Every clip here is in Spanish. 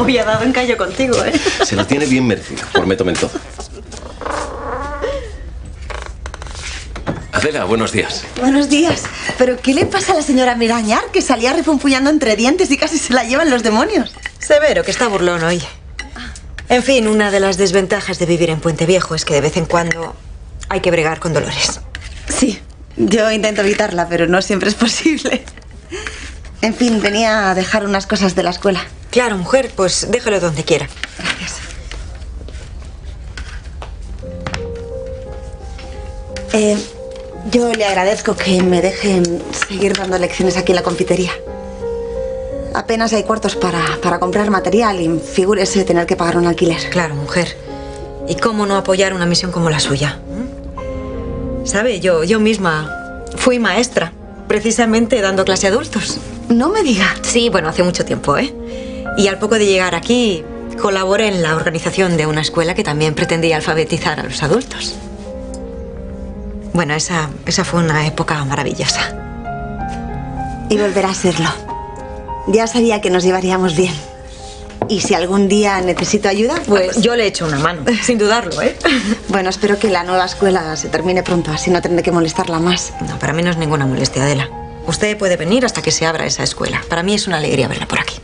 Hoy ha dado en callo contigo, ¿eh? Se lo tiene bien merecido, por método en todo. Adela, buenos días. Buenos días. ¿Pero qué le pasa a la señora Mirañar que salía refunfuñando entre dientes y casi se la llevan los demonios? Severo, que está burlón hoy. En fin, una de las desventajas de vivir en Puente Viejo es que de vez en cuando hay que bregar con dolores. Sí, yo intento evitarla, pero no siempre es posible. En fin, venía a dejar unas cosas de la escuela. Claro, mujer, pues déjalo donde quiera. Gracias. Eh, yo le agradezco que me dejen seguir dando lecciones aquí en la confitería. Apenas hay cuartos para, para comprar material y figúrese tener que pagar un alquiler. Claro, mujer. ¿Y cómo no apoyar una misión como la suya? ¿Sabe? Yo, yo misma fui maestra, precisamente dando clase a adultos. No me diga. Sí, bueno, hace mucho tiempo, ¿eh? Y al poco de llegar aquí, colaboré en la organización de una escuela que también pretendía alfabetizar a los adultos. Bueno, esa, esa fue una época maravillosa. Y volverá a serlo. Ya sabía que nos llevaríamos bien. Y si algún día necesito ayuda, pues... Yo le echo una mano, sin dudarlo, ¿eh? Bueno, espero que la nueva escuela se termine pronto, así no tendré que molestarla más. No, para mí no es ninguna molestia, Adela. Usted puede venir hasta que se abra esa escuela. Para mí es una alegría verla por aquí.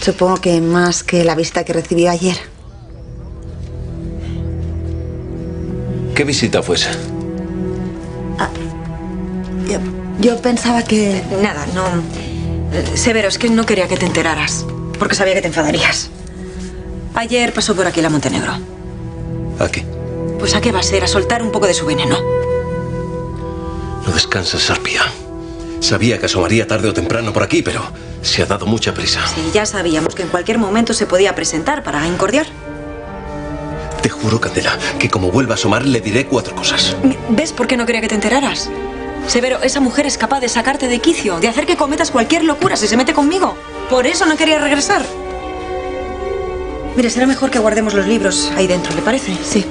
Supongo que más que la visita que recibió ayer. ¿Qué visita fue esa? Yo, yo pensaba que... Nada, no... Severo, es que no quería que te enteraras, porque sabía que te enfadarías. Ayer pasó por aquí la Montenegro. ¿A qué? Pues a qué va a ser, a soltar un poco de su veneno. No descansas, Sarpia. Sabía que asomaría tarde o temprano por aquí, pero se ha dado mucha prisa. Sí, ya sabíamos que en cualquier momento se podía presentar para incordiar. Te juro, Candela, que como vuelva a asomar le diré cuatro cosas. ¿Ves por qué no quería que te enteraras? Severo, esa mujer es capaz de sacarte de quicio, de hacer que cometas cualquier locura si se mete conmigo. Por eso no quería regresar. Mire, será mejor que guardemos los libros ahí dentro, ¿le parece? Sí.